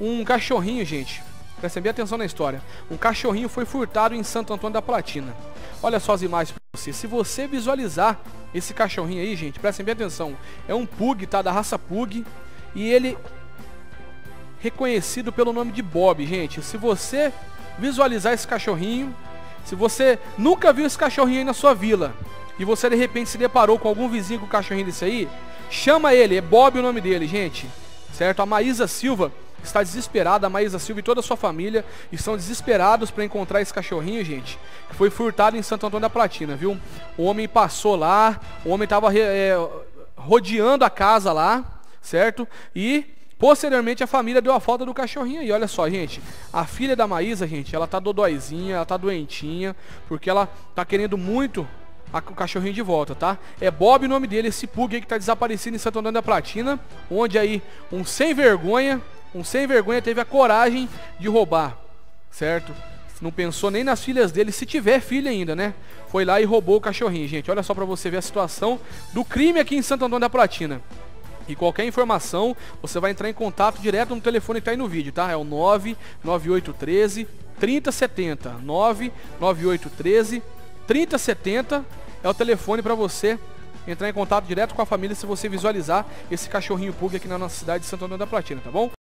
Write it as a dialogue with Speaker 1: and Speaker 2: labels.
Speaker 1: um cachorrinho, gente. Prestem bem atenção na história. Um cachorrinho foi furtado em Santo Antônio da Platina. Olha só as imagens pra você. Se você visualizar esse cachorrinho aí, gente, prestem bem atenção. É um pug, tá? Da raça pug. E ele reconhecido pelo nome de Bob, gente. Se você visualizar esse cachorrinho, se você nunca viu esse cachorrinho aí na sua vila e você de repente se deparou com algum vizinho com o cachorrinho desse aí, chama ele, é Bob o nome dele, gente. Certo? A Maísa Silva está desesperada, a Maísa Silva e toda a sua família estão desesperados para encontrar esse cachorrinho, gente, que foi furtado em Santo Antônio da Platina, viu? O homem passou lá, o homem estava é, rodeando a casa lá, certo? E Posteriormente, a família deu a falta do cachorrinho aí. Olha só, gente. A filha da Maísa, gente, ela tá dodóizinha, ela tá doentinha, porque ela tá querendo muito o cachorrinho de volta, tá? É Bob o nome dele, esse pug aí que tá desaparecido em Santo Antônio da Platina, onde aí um sem vergonha, um sem vergonha teve a coragem de roubar, certo? Não pensou nem nas filhas dele, se tiver filha ainda, né? Foi lá e roubou o cachorrinho, gente. Olha só pra você ver a situação do crime aqui em Santo Antônio da Platina. E qualquer informação, você vai entrar em contato direto no telefone que está aí no vídeo, tá? É o 99813 3070. 99813 3070 é o telefone para você entrar em contato direto com a família se você visualizar esse cachorrinho pug aqui na nossa cidade de Santo Antônio da Platina, tá bom?